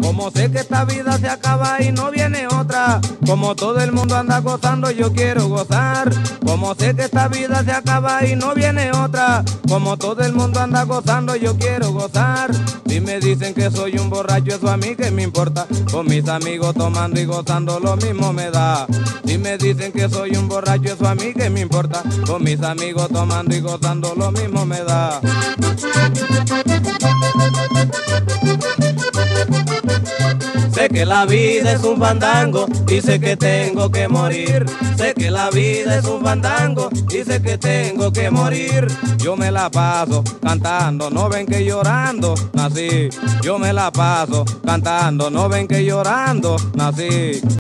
Como sé que esta vida se acaba y no viene otra, como todo el mundo anda gozando, yo quiero gozar. Como sé que esta vida se acaba y no viene otra, como todo el mundo anda gozando, yo quiero gozar. Si me dicen que soy un borracho, eso a mí que me importa. Con mis amigos tomando y gozando lo mismo me da. Si me dicen que soy un borracho, eso a mí que me importa. Con mis amigos tomando y gozando lo mismo me da. Sé que la vida es un fandango y sé que tengo que morir. Sé que la vida es un fandango y sé que tengo que morir. Yo me la paso cantando, no ven que llorando nací. Yo me la paso cantando, no ven que llorando nací.